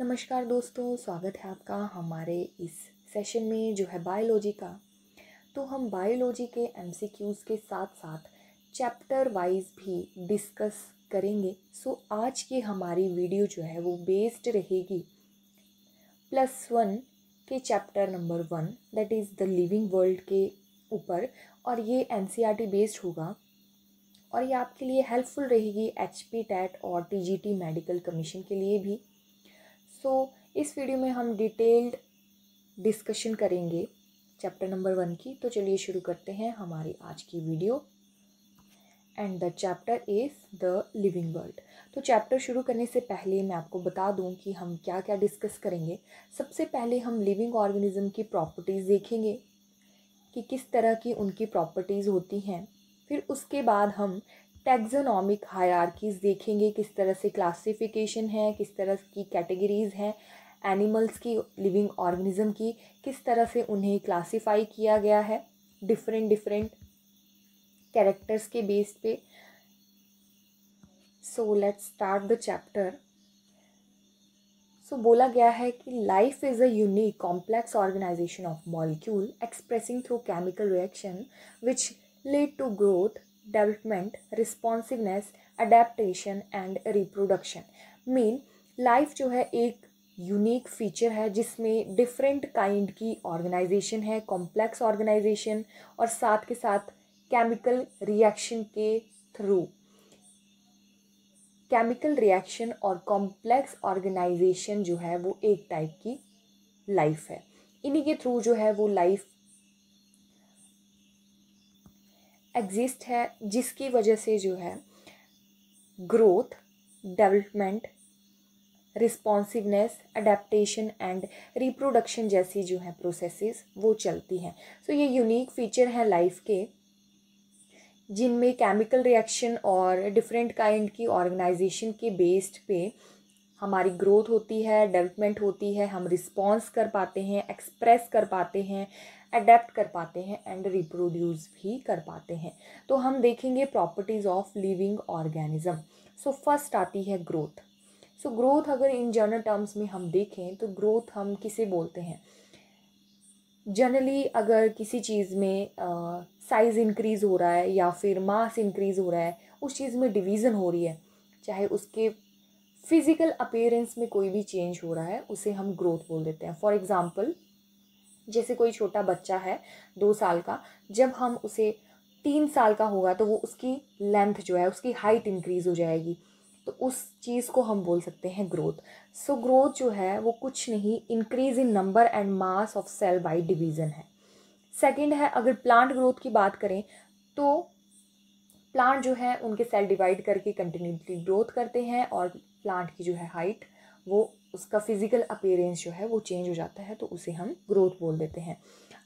नमस्कार दोस्तों, स्वागत है आपका हमारे इस सेशन में जो है बायोलॉजी का। तो हम बायोलॉजी के एमसीक्यूज़ के साथ साथ चैप्टर वाइज भी डिस्कस करेंगे। सो आज की हमारी वीडियो जो है वो बेस्ड रहेगी प्लस वन के chapter number one that is the living world के ऊपर, और ये एन बेस्ड होगा। और ये आपके लिए हेल्पफुल रहेगी एच पी टैट और T G T medical commission के लिए भी। सो so, इस वीडियो में हम डिटेल्ड डिस्कशन करेंगे चैप्टर नंबर वन की। तो चलिए शुरू करते हैं हमारी आज की video and the chapter is the living world तो चैप्टर शुरू करने से पहले मैं आपको बता दूँ कि हम क्या क्या डिस्कस करेंगे। सबसे पहले हम लिविंग ऑर्गेनिज्म की प्रॉपर्टीज़ देखेंगे कि किस तरह की उनकी प्रॉपर्टीज़ होती हैं। फिर उसके बाद हम टेक्जोनॉमिक हायरार्कीज़ देखेंगे किस तरह से क्लासिफिकेशन है किस तरह की कैटेगरीज़ हैं एनिमल्स की लिविंग ऑर्गेनिज्म की किस तरह से उन्हें क्लासिफाई किया गया है डिफरेंट डिफरेंट कैरेक्टर्स के बेस पे। So let's start the chapter so बोला गया है कि life is a unique complex organisation of molecule expressing through chemical reaction which led to growth, development, responsiveness, adaptation and reproduction. Mean life जो है एक unique feature है जिसमें different kind की ऑर्गेनाइजेशन है कॉम्प्लेक्स ऑर्गेनाइजेशन और साथ के साथ केमिकल रिएक्शन के थ्रू केमिकल रिएक्शन और कॉम्प्लेक्स ऑर्गेनाइजेशन जो है वो एक टाइप की लाइफ है इन्हीं के थ्रू जो है वो लाइफ एग्जिस्ट है जिसकी वजह से जो है growth development responsiveness adaptation and reproduction जैसी जो है प्रोसेसेस वो चलती हैं। सो so, ये यूनिक फीचर हैं लाइफ के जिनमें केमिकल रिएक्शन और डिफरेंट काइंड की ऑर्गेनाइजेशन के बेस्ड पे हमारी ग्रोथ होती है डेवलपमेंट होती है हम रिस्पॉन्स कर पाते हैं एक्सप्रेस कर पाते हैं अडेप्ट कर पाते हैं एंड रिप्रोड्यूस भी कर पाते हैं। तो हम देखेंगे properties of living organism so first आती है ग्रोथ सो so, ग्रोथ अगर इन जनरल टर्म्स में हम देखें तो ग्रोथ हम किसे बोलते हैं? जनरली अगर किसी चीज़ में साइज़ uh, इंक्रीज़ हो रहा है या फिर मास इंक्रीज़ हो रहा है उस चीज़ में डिवीज़न हो रही है। चाहे उसके फ़िज़िकल अपेयरेंस में कोई भी चेंज हो रहा है उसे हम ग्रोथ बोल देते हैं। फॉर एग्ज़ाम्पल जैसे कोई छोटा बच्चा है दो साल का, जब हम उसे तीन साल का होगा तो वो उसकी लेंथ जो है, उसकी हाइट इंक्रीज़ हो जाएगी। तो उस चीज़ को हम बोल सकते हैं ग्रोथ सो ग्रोथ जो है, वो कुछ नहीं increase in number and mass of cell by division है। सेकेंड है, अगर प्लांट ग्रोथ की बात करें तो प्लांट जो है, उनके सेल डिवाइड करके कंटिन्यूसली ग्रोथ करते हैं और प्लांट की जो है हाइट वो उसका फ़िज़िकल अपेयरेंस जो है वो चेंज हो जाता है तो उसे हम ग्रोथ बोल देते हैं।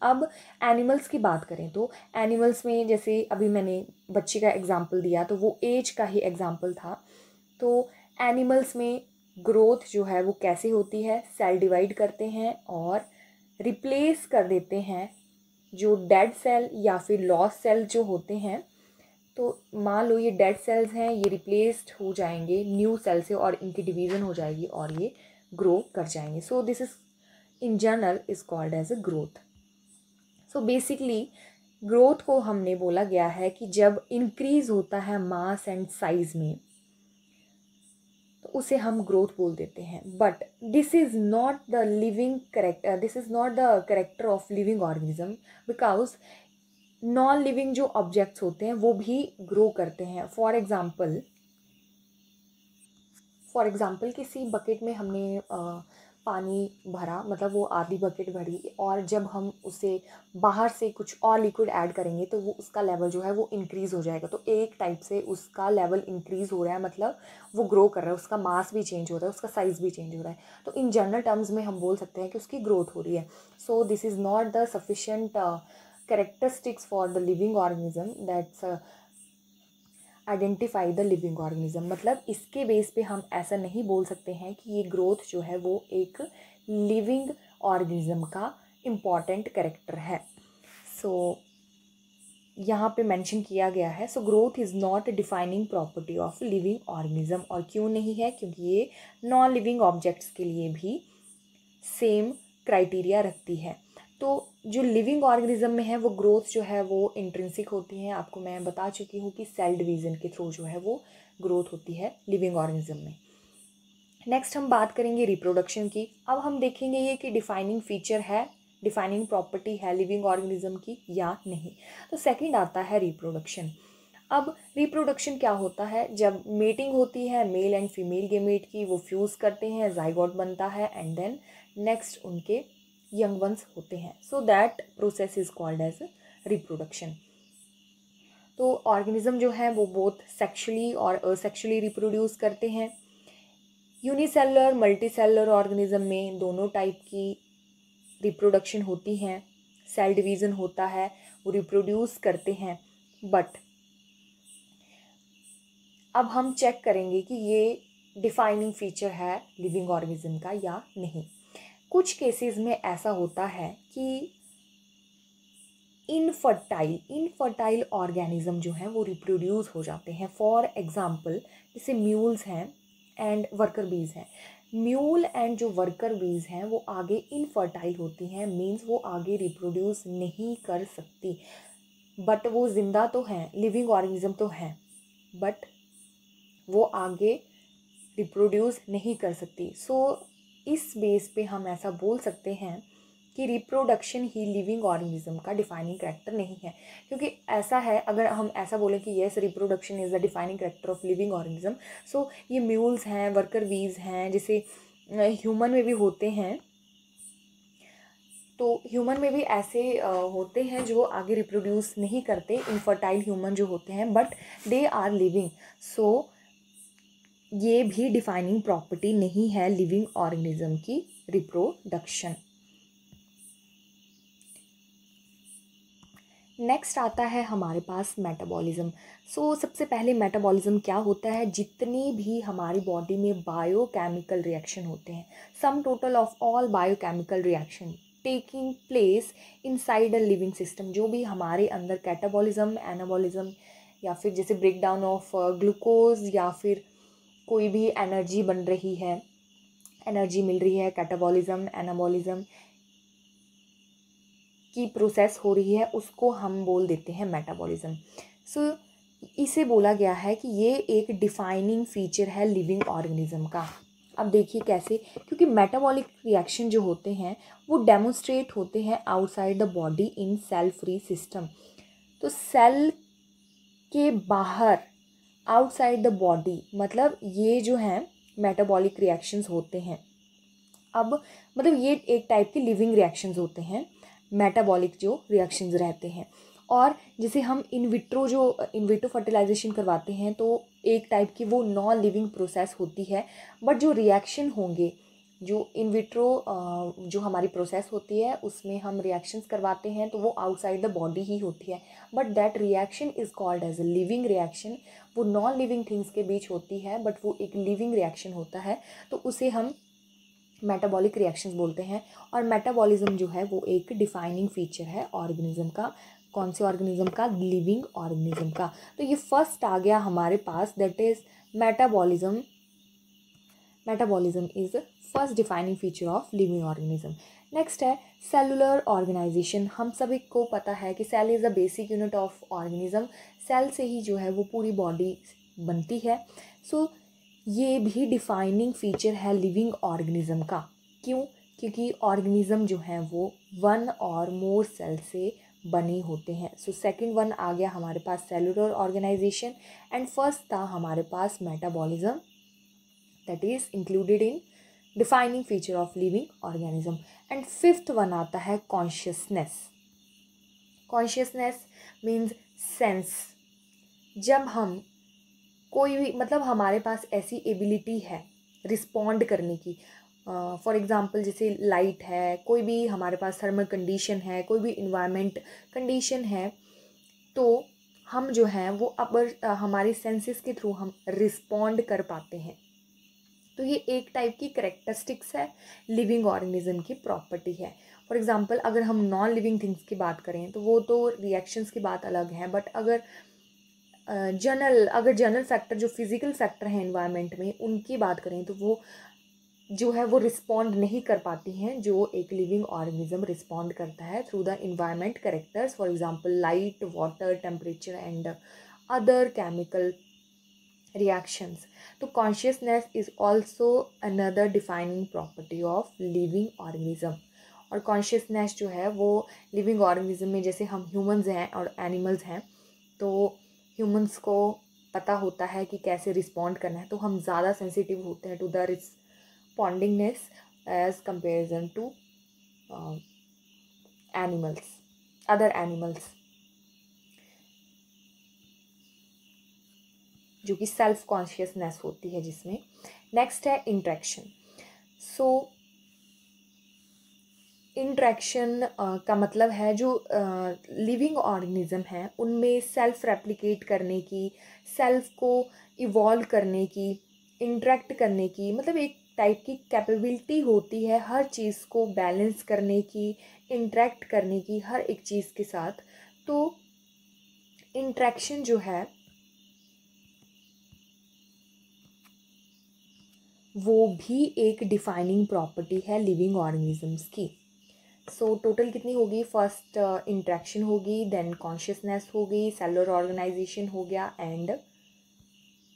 अब एनिमल्स की बात करें तो एनिमल्स में जैसे अभी मैंने बच्चे का एग्ज़ाम्पल दिया तो वो एज का ही एग्ज़ाम्पल था। तो एनिमल्स में ग्रोथ जो है वो कैसे होती है? सेल डिवाइड करते हैं और रिप्लेस कर देते हैं जो डेड सेल या फिर लॉस सेल जो होते हैं तो मान लो ये डेड सेल्स हैं, ये रिप्लेस्ड हो जाएँगे न्यू सेल से और इनकी डिवीज़न हो जाएगी और ये ग्रो कर जाएँगे। So this is in general is called as a growth so basically growth को हमने बोला गया है कि जब इंक्रीज़ होता है मास एंड साइज़ में तो उसे हम ग्रोथ बोल देते हैं। But this is not the living character this is not the character of living organism because non living जो ऑब्जेक्ट्स होते हैं वो भी ग्रो करते हैं। फॉर एग्ज़ाम्पल फॉर एग्ज़ाम्पल किसी बकेट में हमने आ, पानी भरा मतलब वो आधी बकेट भरी और जब हम उसे बाहर से कुछ और लिक्विड ऐड करेंगे तो वो उसका लेवल जो है वो इंक्रीज़ हो जाएगा। तो एक टाइप से उसका लेवल इंक्रीज़ हो रहा है मतलब वो ग्रो कर रहा है उसका मास भी चेंज हो रहा है उसका साइज़ भी चेंज हो रहा है। तो इन जनरल टर्म्स में हम बोल सकते हैं कि उसकी ग्रोथ हो रही है। So this is not the sufficient characteristics for the living organism that's uh, identify the living organism मतलब इसके बेस पे हम ऐसा नहीं बोल सकते हैं कि ये ग्रोथ जो है वो एक लिविंग ऑर्गेनिज्म का इंपॉर्टेंट करेक्टर है। सो यहाँ पे मेंशन किया गया है so growth is not defining property of living organism और क्यों नहीं है? क्योंकि ये नॉन लिविंग ऑब्जेक्ट्स के लिए भी सेम क्राइटेरिया रखती है। तो जो लिविंग ऑर्गेनिज्म में है, वो ग्रोथ जो है, वो इंट्रेंसिक होती है। आपको मैं बता चुकी हूँ कि सेल डिवीज़न के थ्रू जो है, वो ग्रोथ होती है लिविंग ऑर्गेनिज्म में। नेक्स्ट हम बात करेंगे रिप्रोडक्शन की। अब हम देखेंगे ये कि डिफाइनिंग फीचर है डिफाइनिंग प्रॉपर्टी है लिविंग ऑर्गेनिज्म की या नहीं। तो सेकंड आता है रिप्रोडक्शन अब रिप्रोडक्शन क्या होता है? जब मेटिंग होती है मेल एंड फीमेल गेमेट की, वो फ्यूज़ करते हैं जाइगोट बनता है एंड देन नेक्स्ट उनके यंग वंस होते हैं। So that process is called as reproduction तो ऑर्गेनिज्म जो है, वो बोथ सेक्शुअली और असेक्शुअली रिप्रोड्यूस करते हैं। यूनिसेलर मल्टीसेलर ऑर्गेनिज्म में दोनों टाइप की रिप्रोडक्शन होती हैं। सेल डिवीज़न होता है, वो रिप्रोड्यूस करते हैं। बट अब हम चेक करेंगे कि ये डिफाइनिंग फीचर है लिविंग ऑर्गेनिज्म का या नहीं। कुछ केसेस में ऐसा होता है कि इनफर्टाइल इनफर्टाइल ऑर्गेनिज्म जो है वो रिप्रोड्यूस हो जाते हैं. फॉर एग्ज़ाम्पल जैसे म्यूल्स हैं एंड वर्कर बीज हैं. म्यूल एंड जो वर्कर बीज हैं वो आगे इनफर्टाइल होती हैं मीन्स वो आगे रिप्रोड्यूस नहीं कर सकती. बट वो ज़िंदा तो हैं लिविंग ऑर्गेनिज्म तो हैं बट वो आगे रिप्रोड्यूस नहीं कर सकती. सो so, इस बेस पे हम ऐसा बोल सकते हैं कि रिप्रोडक्शन ही लिविंग ऑर्गेनिज्म का डिफाइनिंग करेक्टर नहीं है। क्योंकि ऐसा है, अगर हम ऐसा बोलें कि yes reproduction is the defining character of living organism so ये म्यूल्स हैं वर्कर वीज हैं, जैसे ह्यूमन में भी होते हैं तो ह्यूमन में भी ऐसे होते हैं जो आगे रिप्रोड्यूस नहीं करते इनफर्टाइल ह्यूमन जो होते हैं but they are living so ये भी डिफाइनिंग प्रॉपर्टी नहीं है लिविंग ऑर्गेनिज्म की रिप्रोडक्शन नेक्स्ट आता है हमारे पास मेटाबॉलिज्म सो so, सबसे पहले मेटाबॉलिज्म क्या होता है? जितनी भी हमारी बॉडी में बायोकेमिकल रिएक्शन होते हैं. Sum total of all biochemical reaction taking place inside a living system जो भी हमारे अंदर कैटाबॉलिज्म एनाबॉलिज्म या फिर जैसे ब्रेक डाउन ऑफ़ ग्लूकोज या फिर कोई भी एनर्जी बन रही है एनर्जी मिल रही है कैटाबॉलिज्म एनाबॉलिज्म की प्रोसेस हो रही है उसको हम बोल देते हैं मेटाबॉलिज्म। सो so, इसे बोला गया है कि ये एक डिफाइनिंग फीचर है लिविंग ऑर्गेनिज्म का। अब देखिए कैसे क्योंकि मेटाबॉलिक रिएक्शन जो होते हैं वो डेमोन्स्ट्रेट होते हैं outside the body in cell free system तो सेल के बाहर आउटसाइड द बॉडी मतलब ये जो हैं मेटाबॉलिक रिएक्शंस होते हैं। अब मतलब ये एक टाइप के लिविंग रिएक्शंस होते हैं मेटाबॉलिक जो रिएक्शंस रहते हैं। और जैसे हम इन विट्रो जो इन विट्रो फर्टिलाइजेशन करवाते हैं तो एक टाइप की वो नॉन लिविंग प्रोसेस होती है बट जो रिएक्शन होंगे जो इन विट्रो जो हमारी प्रोसेस होती है, उसमें हम रिएक्शंस करवाते हैं तो वो आउटसाइड द बॉडी ही होती है। But that reaction is called as a living reaction वो नॉन लिविंग थिंग्स के बीच होती है बट वो एक लिविंग रिएक्शन होता है तो उसे हम मेटाबॉलिक रिएक्शंस बोलते हैं। और मेटाबॉलिज्म जो है, वो एक डिफाइनिंग फीचर है ऑर्गेनिज्म का। कौन से ऑर्गेनिज्म का? लिविंग ऑर्गेनिज्म का। तो ये फ़र्स्ट आ गया हमारे पास that is metabolism metabolism is first defining feature of living organism. Next है सेलुलर ऑर्गेनाइजेशन। हम सभी को पता है कि cell is the basic unit of organism. Cell से ही जो है वो पूरी बॉडी बनती है। सो so, ये भी डिफाइनिंग फीचर है लिविंग ऑर्गेनिज्म का। क्यों? क्योंकि ऑर्गेनिज्म जो है वो वन और मोर सेल से बने होते हैं। सो सेकंड वन आ गया हमारे पास सेलुलर ऑर्गेनाइजेशन। एंड फ़र्स्ट था हमारे पास metabolism. That is included in defining feature of living organism and fifth one आता है कॉन्शियसनेस कॉन्शियसनेस मीन्स सेंस जब हम कोई भी मतलब हमारे पास ऐसी एबिलिटी है रिस्पॉन्ड करने की फॉर एग्ज़ाम्पल जैसे लाइट है, कोई भी हमारे पास थर्मल कंडीशन है, कोई भी इन्वायरमेंट कंडीशन है तो हम जो हैं वो अब हमारे सेंसेस के थ्रू हम रिस्पॉन्ड कर पाते हैं। तो ये एक टाइप की करेक्टरिस्टिक्स है लिविंग ऑर्गेनिज्म की प्रॉपर्टी है। फॉर एग्ज़ाम्पल अगर हम नॉन लिविंग थिंग्स की बात करें तो वो तो रिएक्शंस की बात अलग है बट अगर जनरल अगर जनरल फैक्टर जो फ़िज़िकल फैक्टर हैं इन्वायरमेंट में, उनकी बात करें तो वो जो है वो रिस्पॉन्ड नहीं कर पाती हैं, जो एक लिविंग ऑर्गेनिज्म रिस्पॉन्ड करता है through the environment characters for example light water temperature and other chemical reactions तो consciousness is also another defining property of living organism और कॉन्शियसनेस जो है वो लिविंग ऑर्गेनिज्म में जैसे हम ह्यूमंस हैं और एनिमल्स हैं तो ह्यूमंस को पता होता है कि कैसे रिस्पॉन्ड करना है। तो हम ज़्यादा सेंसिटिव होते हैं to the respondingness as comparison to animals other animals जो कि सेल्फ कॉन्शियसनेस होती है जिसमें। नेक्स्ट है इंट्रैक्शन सो इंट्रैक्शन का मतलब है जो लिविंग uh, ऑर्गेनिज्म है उनमें सेल्फ रेप्लिकेट करने की सेल्फ को इवॉल्व करने की इंट्रैक्ट करने की मतलब एक टाइप की कैपेबिलिटी होती है हर चीज़ को बैलेंस करने की इंट्रैक्ट करने की हर एक चीज़ के साथ। तो इंट्रैक्शन जो है वो भी एक डिफाइनिंग प्रॉपर्टी है लिविंग ऑर्गेनिजम्स की। सो so, टोटल कितनी होगी? फ़र्स्ट इंट्रैक्शन uh, होगी देन कॉन्शियसनेस होगी सेलुलर ऑर्गेनाइजेशन हो गया एंड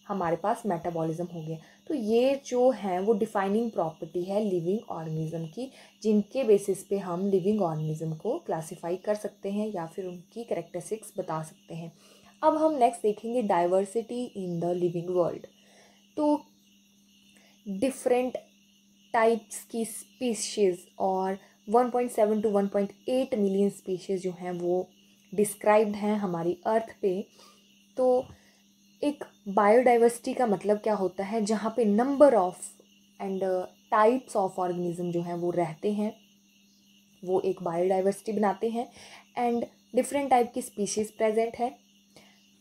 हमारे पास मेटाबॉलिज्म हो गया। तो ये जो हैं वो डिफाइनिंग प्रॉपर्टी है लिविंग ऑर्गेनिज्म की जिनके बेसिस पे हम लिविंग ऑर्गेनिज्म को क्लासिफाई कर सकते हैं या फिर उनकी करेक्टरिस्टिक्स बता सकते हैं। अब हम नेक्स्ट देखेंगे diversity in the living world तो डिफरेंट टाइप्स की स्पीशीज़ और 1.7 टू 1.8 मिलियन स्पीशीज़ जो हैं वो डिस्क्राइब्ड हैं हमारी अर्थ पे। तो एक बायोडाइवर्सिटी का मतलब क्या होता है? जहाँ पे number of and types of organism जो हैं वो रहते हैं, वो एक बायोडाइवर्सिटी बनाते हैं एंड डिफरेंट टाइप की स्पीशीज़ प्रेजेंट है।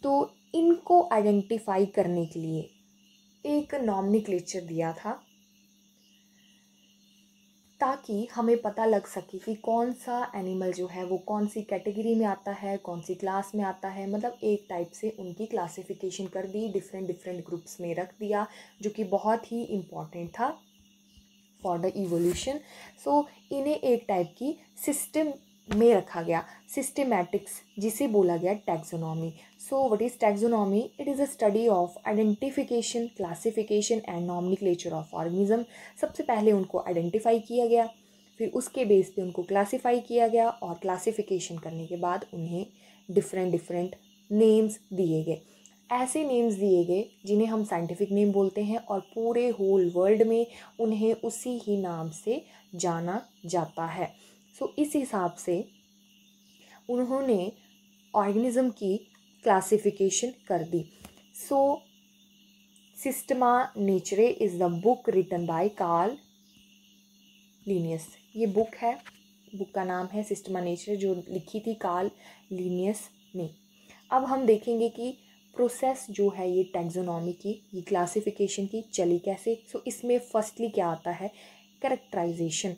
तो इनको आइडेंटिफाई करने के लिए एक नॉमनिक्लेचर दिया था ताकि हमें पता लग सके कि कौन सा एनिमल जो है, वो कौन सी कैटेगरी में आता है, कौन सी क्लास में आता है। मतलब एक टाइप से उनकी क्लासिफिकेशन कर दी डिफरेंट डिफरेंट ग्रुप्स में रख दिया, जो कि बहुत ही इंपॉर्टेंट था फॉर द इवोल्यूशन सो इन्हें एक टाइप की सिस्टम में रखा गया सिस्टेमैटिक्स जिसे बोला गया taxonomy so what is taxonomy it is a study of identification classification and nomenclature of organism सबसे पहले उनको आइडेंटिफाई किया गया, फिर उसके बेस पे उनको क्लासीफाई किया गया और क्लासिफिकेशन करने के बाद उन्हें डिफरेंट डिफरेंट नेम्स दिए गए. ऐसे नेम्स दिए गए जिन्हें हम साइंटिफिक नेम बोलते हैं और पूरे होल वर्ल्ड में उन्हें उसी ही नाम से जाना जाता है. सो इस हिसाब से उन्होंने ऑर्गेनिज़म की क्लासिफिकेशन कर दी। So Systema Naturae is the book written by Carl Linnaeus ये बुक है। बुक का नाम है सिस्टमा नेचर जो लिखी थी कार्ल लीनियस ने। अब हम देखेंगे कि प्रोसेस जो है ये टैक्सोनॉमी की ये क्लासिफिकेशन की चली कैसे। सो so, इसमें फर्स्टली क्या आता है? करेक्टराइजेशन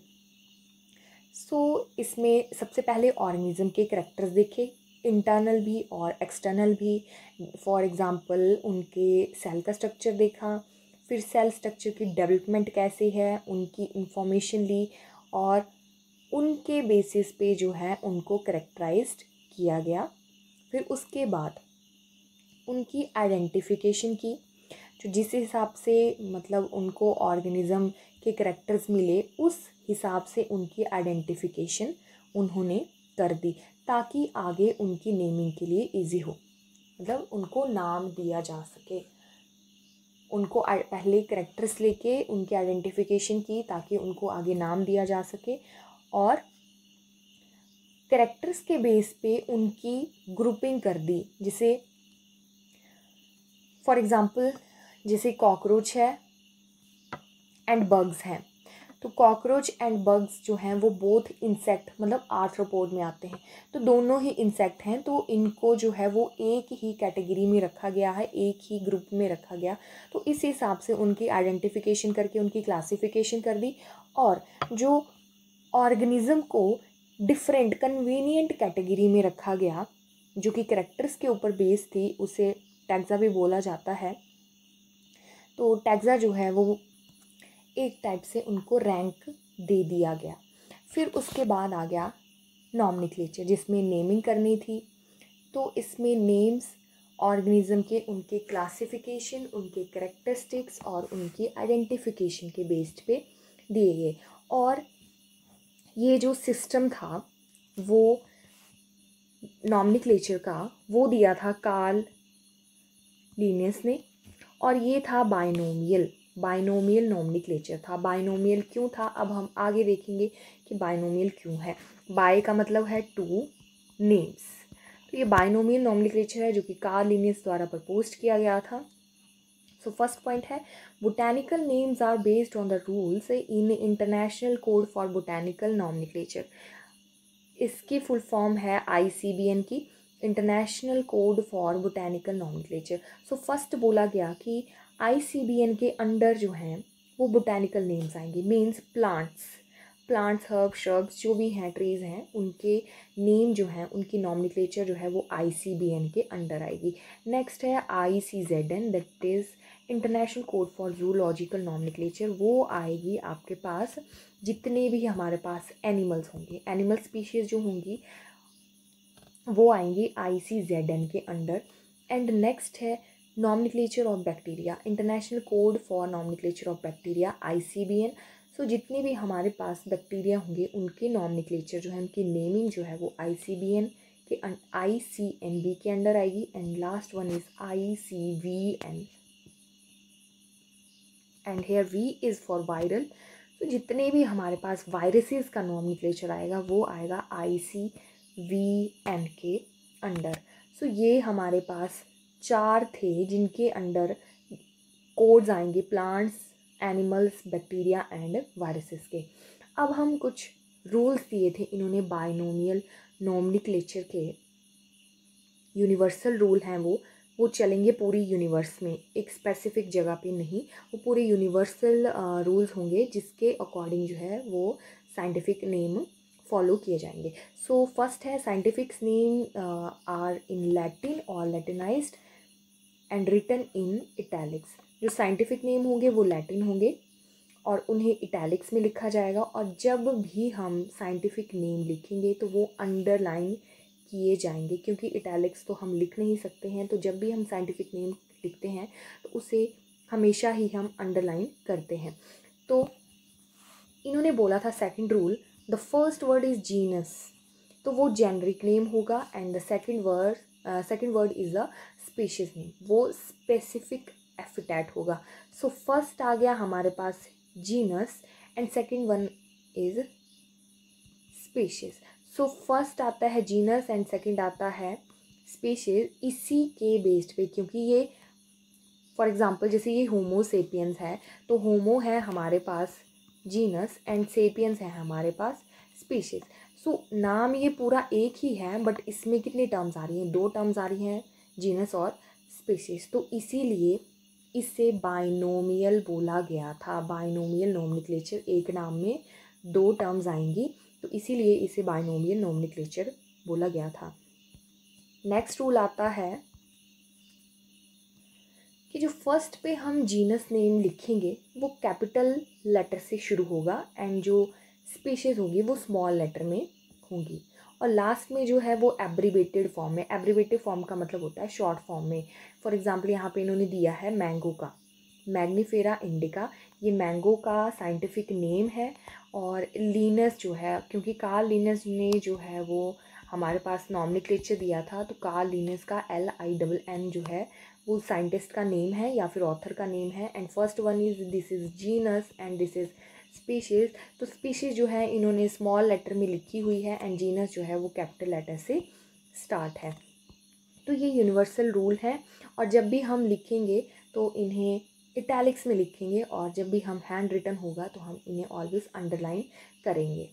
सो so, इसमें सबसे पहले ऑर्गेनिज्म के करेक्टर्स देखे इंटरनल भी और एक्सटर्नल भी। फॉर एग्ज़ाम्पल उनके सेल का स्ट्रक्चर देखा फिर सेल स्ट्रक्चर की डेवलपमेंट कैसे है उनकी इंफॉर्मेशन ली और उनके बेसिस पे जो है उनको करेक्टराइज किया गया। फिर उसके बाद उनकी आइडेंटिफिकेशन की जो जिस हिसाब से मतलब उनको ऑर्गेनिज़म के करेक्टर्स मिले उस हिसाब से उनकी आइडेंटिफिकेशन उन्होंने कर दी, ताकि आगे उनकी नेमिंग के लिए इजी हो। मतलब उनको नाम दिया जा सके। उनको पहले करेक्टर्स लेके उनकी आइडेंटिफिकेशन की, ताकि उनको आगे नाम दिया जा सके। और करेक्टर्स के बेस पे उनकी ग्रुपिंग कर दी, जिसे फॉर एग्ज़ाम्पल जैसे कॉकरोच है एंड बग्स हैं। तो कॉकरोच एंड बग्स जो हैं, वो बोथ इंसेक्ट मतलब आर्थ्रोपोड में आते हैं। तो दोनों ही इंसेक्ट हैं तो इनको जो है, वो एक ही कैटेगरी में रखा गया है, एक ही ग्रुप में रखा गया। तो इस हिसाब से उनकी आइडेंटिफिकेशन करके, उनकी क्लासिफिकेशन कर दी और जो ऑर्गेनिज़म को डिफरेंट कन्वीनियंट कैटेगरी में रखा गया, जो कि करेक्टर्स के ऊपर बेस थी, उसे टैक्सा भी बोला जाता है। तो टैक्सा जो है, वो एक टाइप से उनको रैंक दे दिया गया। फिर उसके बाद आ गया नॉमनिक्लेचर जिसमें नेमिंग करनी थी। तो इसमें नेम्स ऑर्गेनिज्म के, उनके क्लासिफिकेशन उनके करेक्टरिस्टिक्स और उनकी आइडेंटिफिकेशन के बेस्ड पे दिए गए। और ये जो सिस्टम था, वो नॉमनिक्लेचर का, वो दिया था कार्ल लीनियस ने। और ये था बाइनोमियल बाइनोमियल नॉमनिक्लेचर था। बाइनोमियल क्यों था? अब हम आगे देखेंगे कि बाइनोमियल क्यों है। बाय का मतलब है टू नेम्स तो ये बाइनोमियल नॉमनिक्लेचर है जो कि कार द्वारा प्रपोज किया गया था। सो फ़र्स्ट पॉइंट है botanical names are based on the rules in international code for botanical nomenclature इसकी फुल फॉर्म है आईसीबीएन की international code for botanical nomenclature so first बोला गया कि ICBN के अंडर जो हैं, वो बोटैनिकल नेम्स आएँगे. Means plants plants herb shrubs जो भी हैं ट्रीज़ हैं, उनके नेम जो हैं, उनकी नॉमिनिक्लेचर जो है, वो ICBN के अंडर आएगी. नेक्स्ट है I C Z N that is international code for zoological nomenclature वो आएगी आपके पास जितने भी हमारे पास एनिमल्स होंगे. एनिमल स्पीशीज़ जो होंगी, वो आएँगी आई सी जेड एन के अंडर. एंड नेक्स्ट है nomenclature of bacteria international code for nomenclature of bacteria I C जितने भी हमारे पास बैक्टीरिया होंगे, उनके नॉमिनिक्लेचर जो है, उनकी नेमिंग जो है, वो एन के आई सी एन बी के अंडर आएगी। And last one is I C V N and here V is for viral तो जितने भी हमारे पास वायरसेस का नॉमिनिक्लेचर आएगा, वो आएगा आई सी वी एन के अंडर सो ये हमारे पास चार थे जिनके अंडर कोड्स आएँगे plants animals bacteria and viruses के। अब हम कुछ रूल्स दिए थे इन्होंने बाइनोमियल नोमनिक्लेचर के। यूनिवर्सल रूल हैं वो वो चलेंगे पूरी यूनिवर्स में एक स्पेसिफिक जगह पे नहीं वो पूरे यूनिवर्सल रूल्स होंगे जिसके अकॉर्डिंग जो है वो साइंटिफिक नेम फॉलो किए जाएँगे। सो so, फ़र्स्ट है scientifics name are in Latin और Latinized and written in italics जो साइंटिफिक नेम होंगे, वो लैटिन होंगे, और उन्हें इटैलिक्स में लिखा जाएगा, और जब भी हम साइंटिफिक नेम लिखेंगे तो वो अंडरलाइन किए जाएँगे, क्योंकि इटैलिक्स तो हम लिख नहीं सकते हैं तो जब भी हम साइंटिफिक नेम लिखते हैं तो उसे हमेशा ही हम अंडरलाइन करते हैं। तो इन्होंने बोला था second rule the first word is genus तो वो जेनरिक नेम होगा and the second word second word is a species name वो स्पेसिफिक एफिटैट होगा। सो so, फ़र्स्ट आ गया हमारे पास genus and second one is species so first आता है जीनस एंड सेकेंड आता है स्पीशीज़ इसी के बेस्ड पे क्योंकि ये फॉर एग्ज़ाम्पल जैसे ये होमो सेपियंस है तो होमो है हमारे पास जीनस एंड सेपियंस है हमारे पास स्पीशीज़ सो so, नाम ये पूरा एक ही है बट इसमें कितनी टर्म्स आ रही हैं? दो टर्म्स आ रही हैं। जीनस और स्पीशीज तो इसीलिए इसे बाइनोमियल बोला गया था। बाइनोमियल नोमनिक्लेचर एक नाम में दो टर्म्स आएँगी तो इसीलिए इसे बाइनोमियल नोमनिक्लेचर बोला गया था। नेक्स्ट रूल आता है कि जो फ़र्स्ट पे हम जीनस नेम लिखेंगे, वो कैपिटल लेटर से शुरू होगा एंड जो स्पीशीज़ होगी, वो स्मॉल लेटर में होंगी। और लास्ट में जो है वो एब्रीवेटेड फॉर्म में एब्रीवेटेड फॉर्म का मतलब होता है शॉर्ट फॉर्म में। फॉर एग्जांपल यहाँ पे इन्होंने दिया है मैंगो का मैग्नीफेरा इंडिका ये मैंगो का साइंटिफिक नेम है और लीनस जो है, क्योंकि कार्ल लीनस ने जो है वो हमारे पास नॉमिनिक्लेचर दिया था तो कार्ल लीनस का एल आई डबल एन जो है वो साइंटिस्ट का नेम है या फिर ऑथर का नेम है। And first one is this is genus and this is species तो स्पीशीज़ जो है, इन्होंने स्मॉल लेटर में लिखी हुई है एंड जीनस जो है, वो कैपिटल लेटर से स्टार्ट है। तो ये यूनिवर्सल रूल है और जब भी हम लिखेंगे तो इन्हें इटैलिक्स में लिखेंगे और जब भी हम हैंड रिटन होगा तो हम इन्हें ऑलवेज अंडरलाइन करेंगे।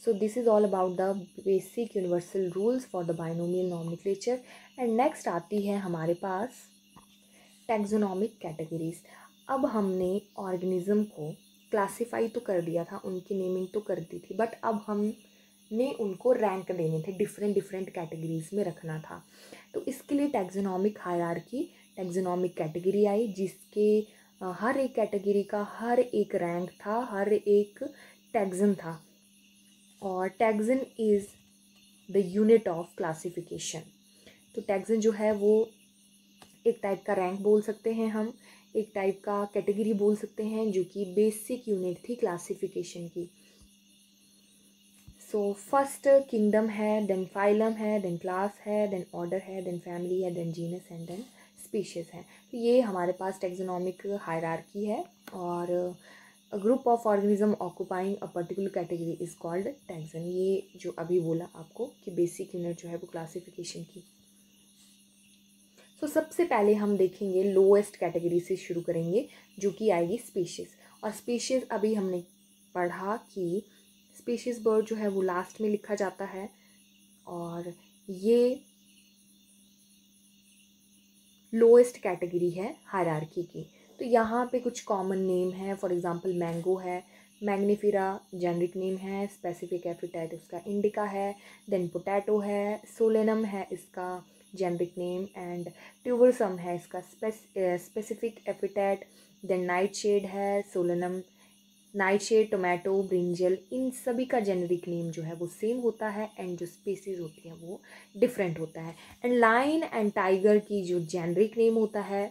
So this is all about the basic universal rules for the binomial nomenclature and next आती है हमारे पास टेक्जोनॉमिक कैटेगरीज अब हमने ऑर्गेनिज़म को क्लासीफाई तो कर दिया था, उनकी नेमिंग तो कर दी थी बट अब हमने उनको रैंक देने थे डिफरेंट डिफरेंट कैटेगरीज में रखना था। तो इसके लिए टैक्सोनॉमिक हायरार्की टैक्सोनॉमिक कैटेगरी आई, जिसके हर एक कैटेगरी का हर एक रैंक था, हर एक टैक्जन था। और taxon is the unit of classification तो टैक्सन जो है वो एक टाइप का रैंक बोल सकते हैं हम एक टाइप का कैटेगरी बोल सकते हैं, जो कि बेसिक यूनिट थी क्लासिफिकेशन की। सो फ़र्स्ट किंगडम है देन फाइलम है देन क्लास है देन ऑर्डर है देन फैमिली है then genus and then species है। तो ये हमारे पास टेक्सोनॉमिक हायरार्की है और group of organism occupying a particular category is called taxon ये जो अभी बोला आपको कि बेसिक यूनिट जो है वो क्लासिफिकेशन की। तो सबसे पहले हम देखेंगे लोएस्ट कैटेगरी से शुरू करेंगे, जो कि आएगी स्पीशीज़ और स्पीशीज़ अभी हमने पढ़ा कि स्पीशीज़ बर्ड जो है वो लास्ट में लिखा जाता है, और ये लोएस्ट कैटेगरी है हायरार्की की. तो यहाँ पे कुछ कॉमन नेम है फॉर एग्जांपल मैंगो है मैग्नीफिरा जेनरिक नेम है स्पेसिफिक एफिटेट उसका इंडिका है देन पोटैटो है सोलेनम है इसका जेनरिक नेम एंड ट्यूबरसम है इसका specific epithet then nightshade है Solanum nightshade tomato brinjal इन सभी का जेनरिक नेम जो है वो सेम होता है एंड जो स्पीसीज होती है वो डिफरेंट होता है. एंड लाइन एंड टाइगर की जो जेनरिक नेम होता है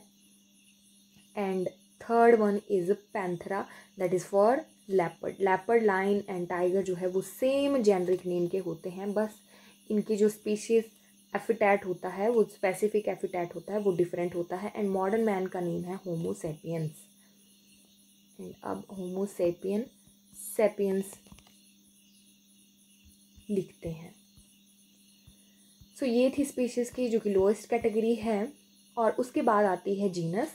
and third one is Panthera that is for leopard leopard lion and tiger जो है वो सेम जेनरिक नेम के होते हैं, बस इनकी जो स्पीशीज़ एफिटैट होता है वो स्पेसिफिक एफिटैट होता है वो डिफरेंट होता है एंड मॉडर्न मैन का नेम है होमोसेपियंस एंड अब होमोसेपियन सेपियंस लिखते हैं। सो so, ये थी स्पीशीज़ की जो कि लोएस्ट कैटेगरी है और उसके बाद आती है जीनस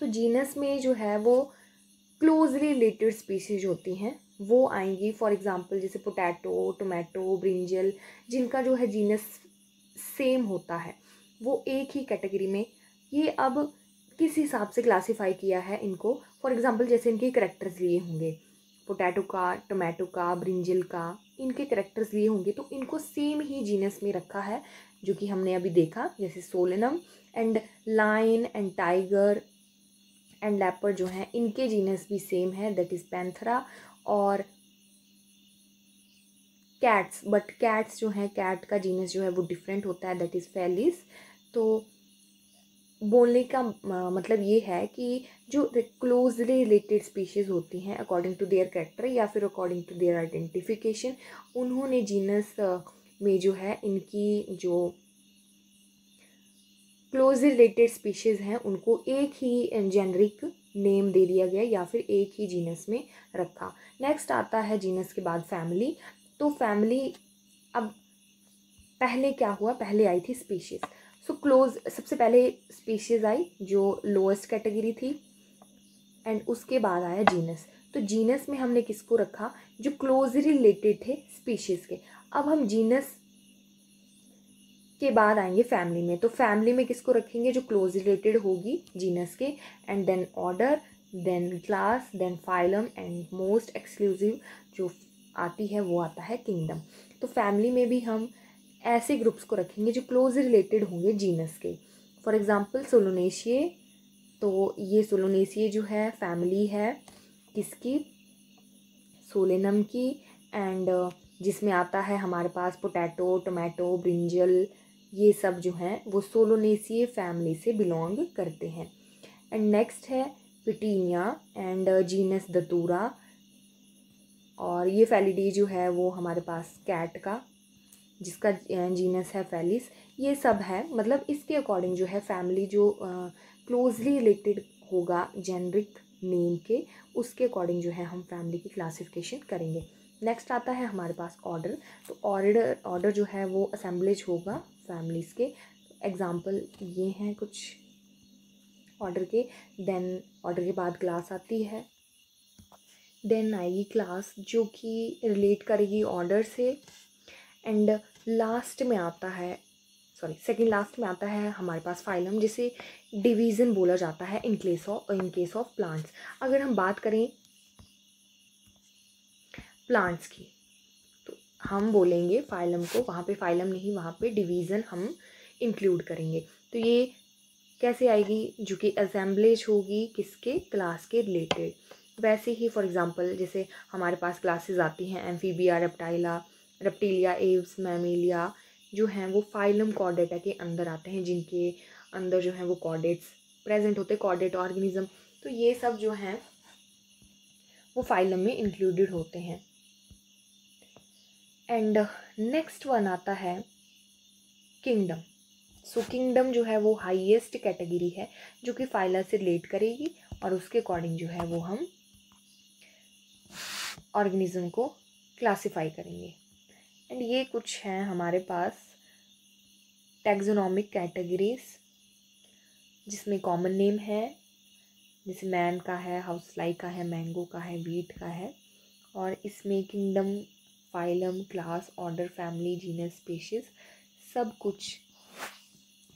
सो so, जीनस में जो है वो क्लोजली रिलेटेड स्पीशीज होती हैं। वो आएँगी फॉर एग्ज़ाम्पल जैसे पोटैटो टोमेटो ब्रिंजल जिनका जो है जीनस सेम होता है। वो एक ही कैटेगरी में, ये अब किस हिसाब से क्लासीफाई किया है इनको? फॉर एग्ज़ाम्पल जैसे इनके करेक्टर्स लिए होंगे पोटैटो का टोमेटो का ब्रिंजल का, इनके करेक्टर्स लिए होंगे तो इनको सेम ही जीनस में रखा है, जो कि हमने अभी देखा, जैसे Solanum and lion and tiger and leopard जो हैं, इनके जीनस भी सेम है दैट इज़ पैंथरा और कैट्स बट कैट्स जो हैं कैट का जीनस जो है, वो डिफरेंट होता है दैट इज़ फैलिस तो बोलने का मतलब ये है कि जो क्लोजली रिलेटेड स्पीशीज़ होती हैं अकॉर्डिंग टू देयर करेक्टर या फिर अकॉर्डिंग टू देयर आइडेंटिफिकेशन उन्होंने जीनस में जो है, इनकी जो क्लोज रिलेटेड स्पीशीज़ हैं, उनको एक ही जेनरिक नेम दे दिया गया या फिर एक ही जीनस में रखा। नेक्स्ट आता है जीनस के बाद फैमिली तो फैमिली अब पहले क्या हुआ? पहले आई थी स्पीशीज़ सो so, क्लोज सबसे पहले स्पीशीज़ आई जो लोएस्ट कैटेगरी थी। एंड उसके बाद आया जीनस तो जीनस में हमने किसको रखा? जो क्लोज रिलेटेड थे स्पीशीज़ के। अब हम जीनस के बाद आएँगे फैमिली में। तो फैमिली में किसको रखेंगे जो क्लोज रिलेटेड होगी? जीनस के। And then order then class then phylum and most exclusive जो आती है वो आता है किंगडम तो फैमिली में भी हम ऐसे ग्रुप्स को रखेंगे जो क्लोज रिलेटेड होंगे जीनस के। फॉर एग्ज़ाम्पल सोलोनेशिए तो ये सोलोनेशिए जो है फैमिली है किसकी? सोलेनम की। एंड जिसमें आता है हमारे पास पोटैटो टोमेटो ब्रिंजल ये सब जो हैं, वो सोलोनेसिए फैमिली से बिलोंग करते हैं। एंड नेक्स्ट है पिटीनिया एंड जीनस दतूरा और ये फैलिडी जो है, वो हमारे पास कैट का, जिसका जीनस है फैलिस ये सब है मतलब इसके अकॉर्डिंग जो है फैमिली जो क्लोजली रिलेटेड होगा जेनरिक नेम के, उसके अकॉर्डिंग जो है हम फैमिली की क्लासिफिकेशन करेंगे। नेक्स्ट आता है हमारे पास ऑर्डर तो ऑर्डर ऑर्डर जो है वो असेंबलेज होगा। फैमिलीज़ के एग्ज़ाम्पल ये हैं कुछ ऑर्डर के देन ऑर्डर के बाद क्लास आती है। देन आएगी क्लास जो कि रिलेट करेगी ऑर्डर से। एंड लास्ट में आता है सॉरी सेकेंड लास्ट में आता है हमारे पास फाइलम जिसे डिवीज़न बोला जाता है in case of in case of plants अगर हम बात करें प्लांट्स की हम बोलेंगे फाइलम को, वहाँ पे फाइलम नहीं, वहाँ पे डिवीज़न हम इंक्लूड करेंगे। तो ये कैसे आएगी? जो कि असेंबलेज होगी किसके? क्लास के रिलेटेड। वैसे ही फॉर एग्जांपल जैसे हमारे पास क्लासेस आती हैं, Amphibia, Reptilia, Reptilia, Aves, Mammalia, जो हैं वो फाइलम कॉर्डेटा के अंदर आते हैं, जिनके अंदर जो हैं वो कॉर्डेट्स प्रेजेंट होते कॉर्डेट ऑर्गेनिज्म। तो ये सब जो हैं, वो फाइलम में इंक्लूडेड होते हैं। एंड नेक्स्ट वन आता है किंगडम। सो, किंगडम जो है वो हाईएस्ट कैटेगरी है, जो कि फाइला से रिलेट करेगी और उसके अकॉर्डिंग जो है वो हम ऑर्गेनिज्म को क्लासिफाई करेंगे। एंड ये कुछ हैं हमारे पास टैक्सोनॉमिक कैटेगरीज जिसमें कॉमन नेम है जैसे मैन का है हाउस लाई का है मैंगो का है वीट का है, और इसमें kingdom phylum class order family genus species सब कुछ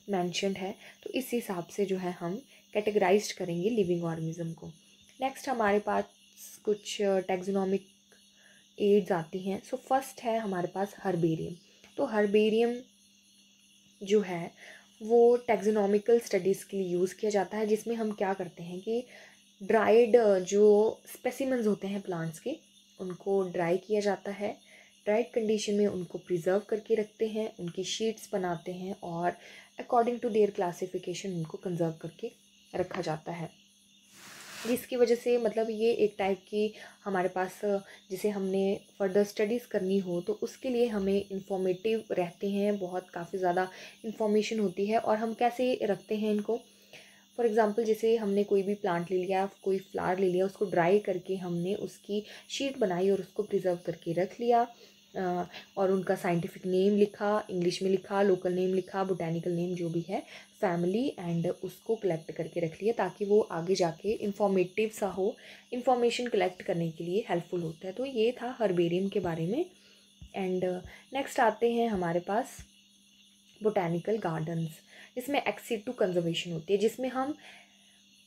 मैंशनड है। तो इस हिसाब से जो है हम कैटेगराइज करेंगे लिविंग ऑर्गेनिज्म को। नेक्स्ट हमारे पास कुछ टेक्जोनॉमिक एड्स आती हैं। सो फ़र्स्ट है हमारे पास हर्बेरियम तो हर्बेरियम जो है, वो टेक्जोनॉमिकल स्टडीज़ के लिए यूज़ किया जाता है, जिसमें हम क्या करते हैं कि ड्राइड जो स्पेसिमंस होते हैं प्लांट्स के, उनको ड्राई किया जाता है। ड्राइड कंडीशन में उनको प्रिजर्व करके रखते हैं, उनकी शीट्स बनाते हैं और अकॉर्डिंग टू देयर क्लासिफिकेशन उनको कंजर्व करके रखा जाता है। जिसकी वजह से मतलब ये एक टाइप की हमारे पास, जिसे हमने फर्दर स्टडीज़ करनी हो तो उसके लिए हमें इंफॉर्मेटिव रहते हैं, बहुत काफ़ी ज़्यादा इंफॉर्मेशन होती है और हम कैसे रखते हैं इनको? फॉर एग्ज़ाम्पल जैसे हमने कोई भी प्लांट ले लिया, कोई फ्लावर ले लिया, उसको ड्राई करके हमने उसकी शीट बनाई और उसको प्रिजर्व करके रख लिया। और उनका साइंटिफिक नेम लिखा इंग्लिश में लिखा लोकल नेम लिखा बोटैनिकल नेम जो भी है फैमिली एंड उसको कलेक्ट करके रख लिया ताकि वो आगे जाके इंफॉर्मेटिव सा हो इंफॉर्मेशन कलेक्ट करने के लिए हेल्पफुल होता है। तो ये था हर्बेरियम के बारे में। एंड नेक्स्ट आते हैं हमारे पास बोटैनिकल गार्डन्स इसमें एक्सीटू कंजर्वेशन होती है, जिसमें हम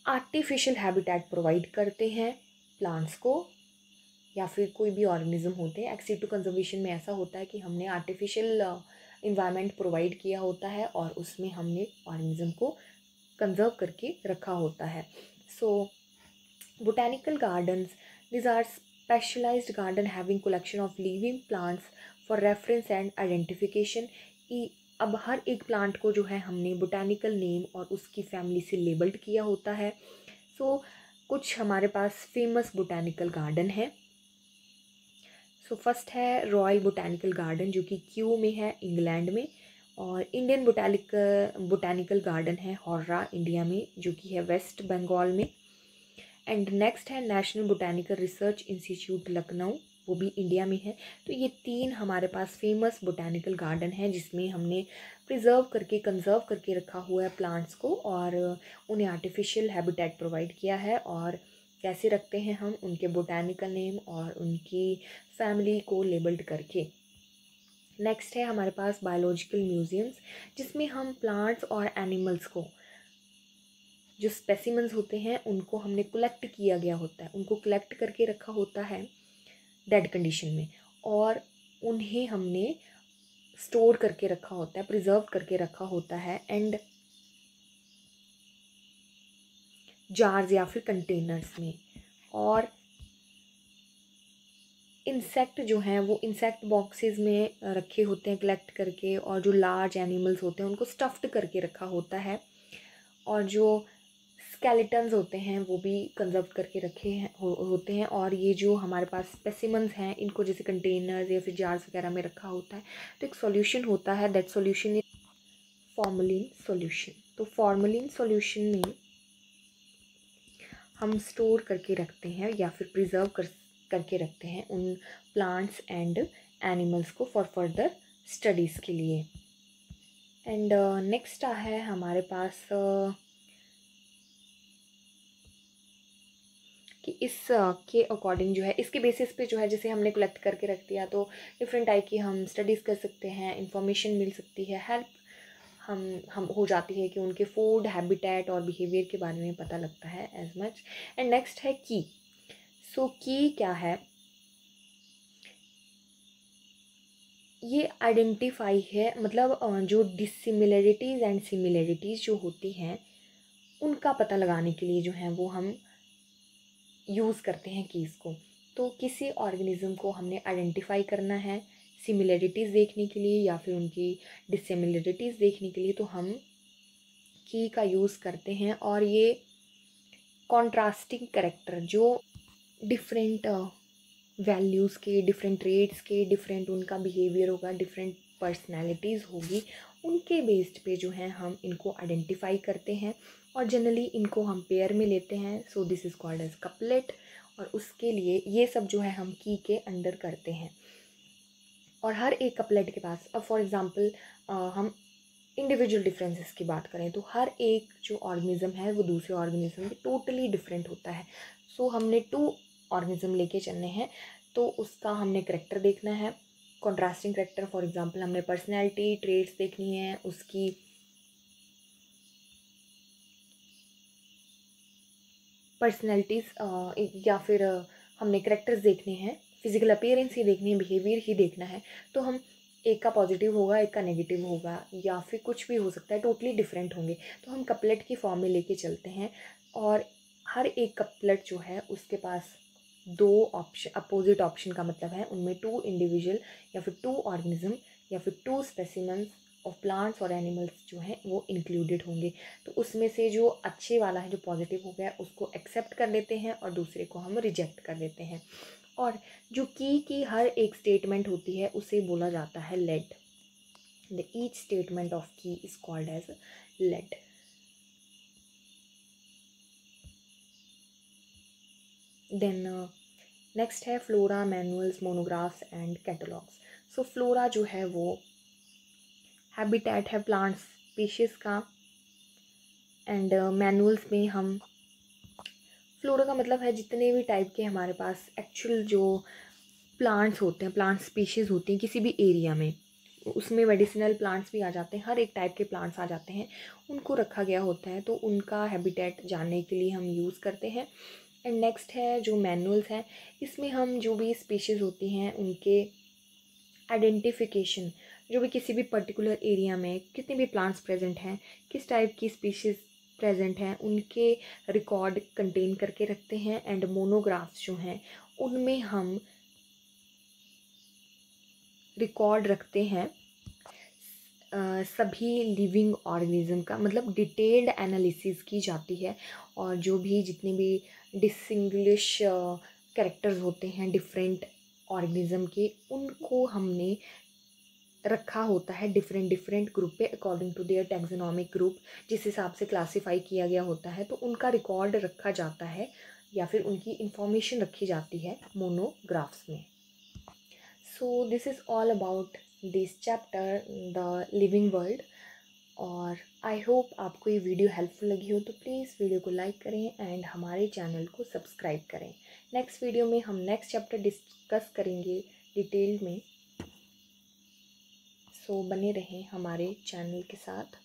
आर्टिफिशियल हैबिटेट प्रोवाइड करते हैं प्लांट्स को। या फिर कोई भी ऑर्गेनिज्म होते हैं एक्सीटू कंजर्वेशन में ऐसा होता है कि हमने आर्टिफिशियल इन्वायरमेंट प्रोवाइड किया होता है और उसमें हमने ऑर्गेनिज्म को कंजर्व करके रखा होता है। So botanical gardens these are specialized garden having collection of living plants for reference and identification अब हर एक प्लांट को जो है हमने बोटैनिकल नेम और उसकी फैमिली से लेबल्ड किया होता है। सो so, कुछ हमारे पास फ़ेमस बोटैनिकल गार्डन है। सो फ़र्स्ट है रॉयल बोटैनिकल गार्डन जो कि क्यू में है इंग्लैंड में. और इंडियन बोटैनिक बोटैनिकल गार्डन है हॉर्रा इंडिया में, जो कि है वेस्ट बंगाल में. एंड नेक्स्ट है National Botanical Research Institute Lucknow वो भी इंडिया में है. तो ये तीन हमारे पास फ़ेमस बोटैनिकल गार्डन है, जिसमें हमने प्रिजर्व करके कंजर्व करके रखा हुआ है प्लांट्स को और उन्हें आर्टिफिशियल हैबिटेट प्रोवाइड किया है और कैसे रखते हैं हम उनके बोटैनिकल नेम और उनकी फैमिली को लेबल्ड करके। नेक्स्ट है हमारे पास बायोलॉजिकल म्यूज़ियम्स जिसमें हम प्लांट्स और एनिमल्स को, जो स्पेसिमंस होते हैं, उनको हमने कलेक्ट किया गया होता है। उनको कलेक्ट करके रखा होता है डेड कंडीशन में और उन्हें हमने स्टोर करके रखा होता है प्रिजर्व करके रखा होता है एंड जार्स या फिर कंटेनर्स में। और इंसेक्ट जो हैं वो इंसेक्ट बॉक्सेस में रखे होते हैं कलेक्ट करके और जो लार्ज एनिमल्स होते हैं उनको स्टफ्ड करके रखा होता है। और जो स्केलेटन्स होते हैं वो भी कंजर्व करके रखे हैं हो, होते हैं। और ये जो हमारे पास स्पेसिमंस हैं इनको जैसे कंटेनर्स या फिर जार्स वगैरह में रखा होता है तो एक सॉल्यूशन होता है। That solution is formalin solution तो फॉर्मलिन सॉल्यूशन में हम स्टोर करके रखते हैं या फिर प्रिजर्व कर करके रखते हैं उन प्लांट्स एंड एनिमल्स को फॉर फर्दर स्टडीज़ के लिए। एंड नेक्स्ट uh, है हमारे पास uh, कि इस uh, के अकॉर्डिंग जो है इसके बेसिस पे जो है जैसे हमने कलेक्ट करके रख दिया तो डिफरेंट टाइप की हम स्टडीज़ कर सकते हैं इंफॉर्मेशन मिल सकती है हेल्प हम हम हो जाती है कि उनके फ़ूड हैबिटेट और बिहेवियर के बारे में पता लगता है एज मच एंड नेक्स्ट है की. सो so, की क्या है? ये आइडेंटिफाई है मतलब जो डिसिमिलरिटीज़ एंड सिमिलरिटीज़ जो होती हैं उनका पता लगाने के लिए जो है वो हम यूज़ करते हैं कीज़ को तो किसी ऑर्गेनिज़म को हमने आइडेंटिफाई करना है सिमिलरिटीज़ देखने के लिए या फिर उनकी डिसिमिलरिटीज़ देखने के लिए तो हम की का यूज़ करते हैं और ये कॉन्ट्रास्टिंग करेक्टर जो डिफरेंट वैल्यूज़ के डिफरेंट रेट्स के डिफरेंट उनका बिहेवियर होगा डिफरेंट पर्सनैलिटीज़ होगी, उनके बेस्ड पे जो है हम इनको आइडेंटिफाई करते हैं और जनरली इनको हम पेयर में लेते हैं। So this is called as couplet और उसके लिए ये सब जो है हम की के अंडर करते हैं। और हर एक कपलेट के पास अब फॉर एग्ज़ाम्पल हम इंडिविजुअल डिफरेंसेस की बात करें तो हर एक जो ऑर्गेनिज़म है वो दूसरे ऑर्गेनिज़म से टोटली डिफरेंट होता है। सो so, हमने टू ऑर्गेनिज़म लेके चलने हैं तो उसका हमने करेक्टर देखना है। कॉन्ट्रास्टिंग करेक्टर फॉर एग्ज़ाम्पल हमने पर्सनैलिटी ट्रेड्स देखनी है उसकी पर्सनैलिटीज़ या फिर हमने करेक्टर्स देखने हैं। फ़िज़िकल अपेयरेंस ही देखनी है बिहेवियर ही देखना है तो हम एक का पॉजिटिव होगा, एक का नेगेटिव होगा, या फिर कुछ भी हो सकता है टोटली डिफरेंट होंगे। तो हम कपलेट की फॉर्म में लेके चलते हैं और हर एक कपलेट जो है, उसके पास दो ऑप्शन अपोजिट ऑप्शन का मतलब है, उनमें टू इंडिविजुअल या फिर टू ऑर्गेनिज्म या फिर टू स्पेसिमेंस ऑफ़ प्लांट्स और एनिमल्स जो हैं, वो इंक्लूडेड होंगे। तो उसमें से जो अच्छे वाला है, जो पॉजिटिव हो गया, उसको एक्सेप्ट कर लेते हैं और दूसरे को हम रिजेक्ट कर देते हैं। और जो की की हर एक स्टेटमेंट होती है उसे बोला जाता है lead the each statement of key is called as lead then next है flora manuals monographs and catalogues so flora जो है वो हैबिटेट है प्लांट स्पीशीज़ का. एंड मैनुअल्स uh, में हम फ्लोरा का मतलब है जितने भी टाइप के हमारे पास एक्चुअल जो प्लांट्स होते हैं प्लांट स्पीशीज़ होती हैं किसी भी एरिया में, उसमें मेडिसिनल प्लांट्स भी आ जाते हैं, हर एक टाइप के प्लांट्स आ जाते हैं, उनको रखा गया होता है तो उनका हैबिटेट जानने के लिए हम यूज़ करते हैं। एंड नेक्स्ट है जो मैनुअल्स हैं, इसमें हम जो भी स्पीशीज़ होती हैं, उनके आइडेंटिफिकेशन जो भी किसी भी पर्टिकुलर एरिया में कितने भी प्लांट्स प्रेजेंट हैं, किस टाइप की स्पीशीज़ प्रेजेंट हैं, उनके रिकॉर्ड कंटेन करके रखते हैं एंड मोनोग्राफ्स जो हैं, उनमें हम रिकॉर्ड रखते हैं सभी लिविंग ऑर्गेनिज्म का मतलब डिटेल्ड एनालिसिस की जाती है और जो भी जितने भी डिसिंग्लिश कैरेक्टर्स होते हैं, डिफरेंट ऑर्गेनिज्म के, उनको हमने रखा होता है डिफरेंट डिफरेंट ग्रुप पे according to their taxonomic group जिस हिसाब से क्लासीफाई किया गया होता है तो उनका रिकॉर्ड रखा जाता है या फिर उनकी इंफॉर्मेशन रखी जाती है मोनोग्राफ्स में। So this is all about this chapter the living world और आई होप आपको ये वीडियो हेल्पफुल लगी हो तो प्लीज़ वीडियो को लाइक करें एंड हमारे चैनल को सब्सक्राइब करें। नेक्स्ट वीडियो में हम नेक्स्ट चैप्टर डिस्कस करेंगे डिटेल में। सो बने रहें हमारे चैनल के साथ।